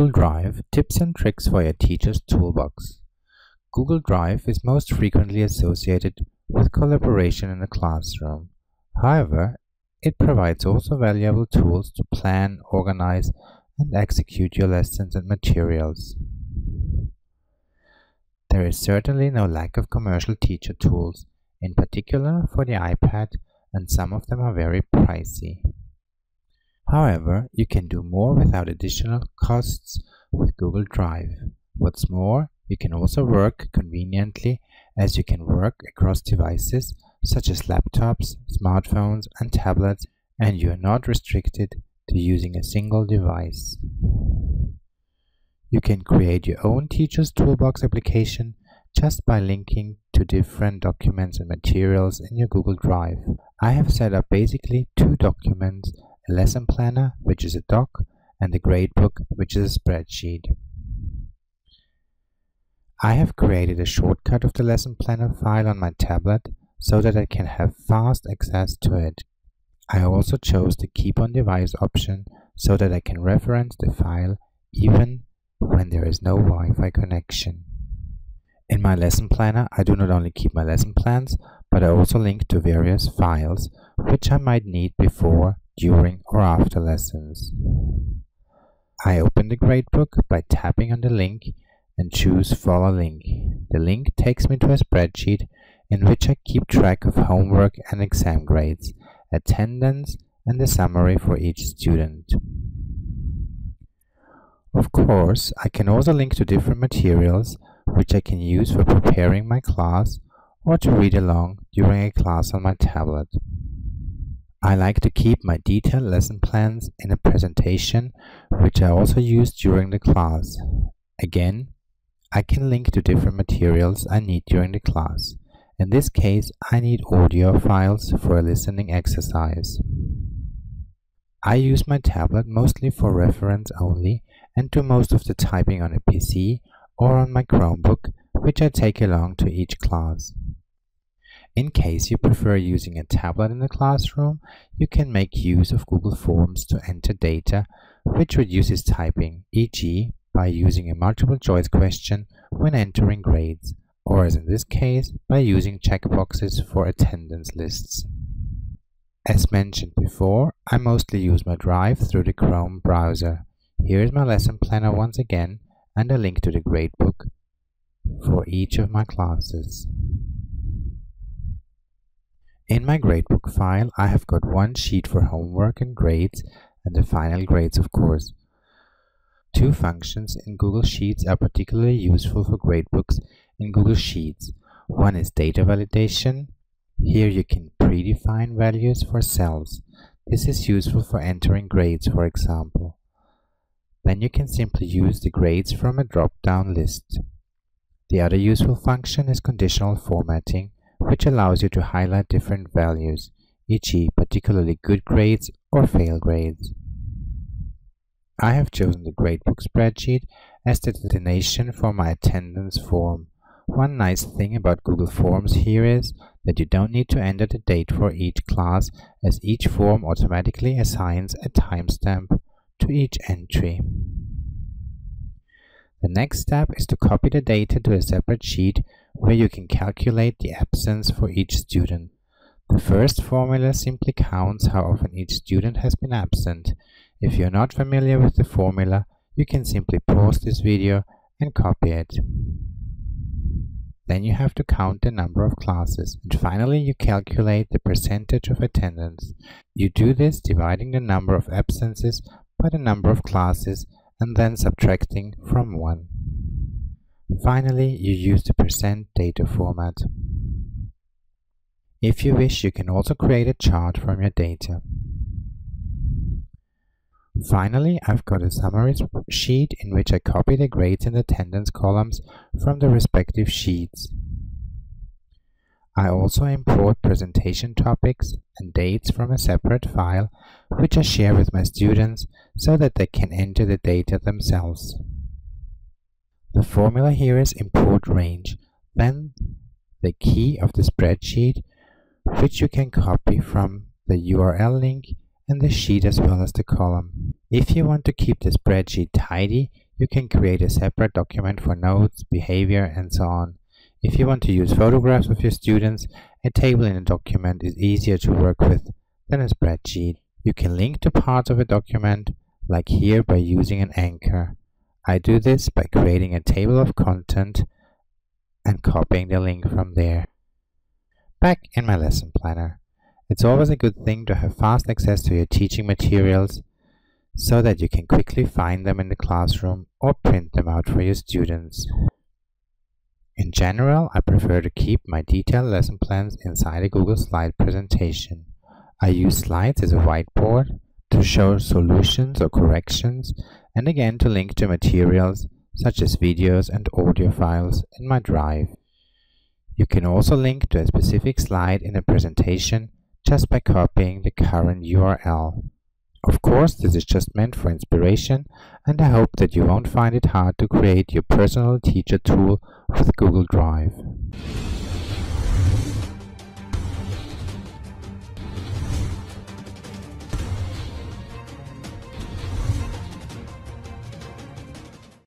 Google Drive Tips and Tricks for your Teacher's Toolbox Google Drive is most frequently associated with collaboration in the classroom. However, it provides also valuable tools to plan, organize, and execute your lessons and materials. There is certainly no lack of commercial teacher tools, in particular for the iPad, and some of them are very pricey. However, you can do more without additional costs with Google Drive. What's more, you can also work conveniently as you can work across devices such as laptops, smartphones and tablets and you are not restricted to using a single device. You can create your own Teacher's Toolbox application just by linking to different documents and materials in your Google Drive. I have set up basically two documents lesson planner, which is a doc, and a gradebook, which is a spreadsheet. I have created a shortcut of the lesson planner file on my tablet so that I can have fast access to it. I also chose the keep on device option so that I can reference the file even when there is no Wi-Fi connection. In my lesson planner, I do not only keep my lesson plans, but I also link to various files which I might need before during or after lessons. I open the gradebook by tapping on the link and choose Follow Link. The link takes me to a spreadsheet in which I keep track of homework and exam grades, attendance, and the summary for each student. Of course, I can also link to different materials which I can use for preparing my class or to read along during a class on my tablet. I like to keep my detailed lesson plans in a presentation, which I also use during the class. Again, I can link to different materials I need during the class. In this case, I need audio files for a listening exercise. I use my tablet mostly for reference only and do most of the typing on a PC or on my Chromebook, which I take along to each class. In case you prefer using a tablet in the classroom, you can make use of Google Forms to enter data, which reduces typing, e.g. by using a multiple choice question when entering grades, or as in this case, by using checkboxes for attendance lists. As mentioned before, I mostly use my Drive through the Chrome browser. Here is my lesson planner once again and a link to the gradebook for each of my classes. In my gradebook file, I have got one sheet for homework and grades and the final grades, of course. Two functions in Google Sheets are particularly useful for gradebooks in Google Sheets. One is data validation. Here you can predefine values for cells. This is useful for entering grades, for example. Then you can simply use the grades from a drop-down list. The other useful function is conditional formatting which allows you to highlight different values, e.g. particularly good grades or fail grades. I have chosen the gradebook spreadsheet as the destination for my attendance form. One nice thing about Google Forms here is that you don't need to enter the date for each class as each form automatically assigns a timestamp to each entry. The next step is to copy the data to a separate sheet where you can calculate the absence for each student. The first formula simply counts how often each student has been absent. If you're not familiar with the formula, you can simply pause this video and copy it. Then you have to count the number of classes. And finally, you calculate the percentage of attendance. You do this dividing the number of absences by the number of classes and then subtracting from 1. Finally, you use the percent data format. If you wish, you can also create a chart from your data. Finally, I've got a summary sheet in which I copy the grades and attendance columns from the respective sheets. I also import presentation topics and dates from a separate file, which I share with my students so that they can enter the data themselves. The formula here is import range, then the key of the spreadsheet, which you can copy from the URL link and the sheet as well as the column. If you want to keep the spreadsheet tidy, You can create a separate document for notes, behavior, and so on. If you want to use photographs of your students, a table in a document is easier to work with than a spreadsheet. You can link to parts of a document, like here by using an anchor. I do this by creating a table of content and copying the link from there. Back in my lesson planner. It's always a good thing to have fast access to your teaching materials so that you can quickly find them in the classroom or print them out for your students. In general, I prefer to keep my detailed lesson plans inside a Google Slide presentation. I use slides as a whiteboard to show solutions or corrections and again to link to materials such as videos and audio files in my Drive. You can also link to a specific slide in a presentation just by copying the current URL. Of course, this is just meant for inspiration, and I hope that you won't find it hard to create your personal teacher tool with Google Drive.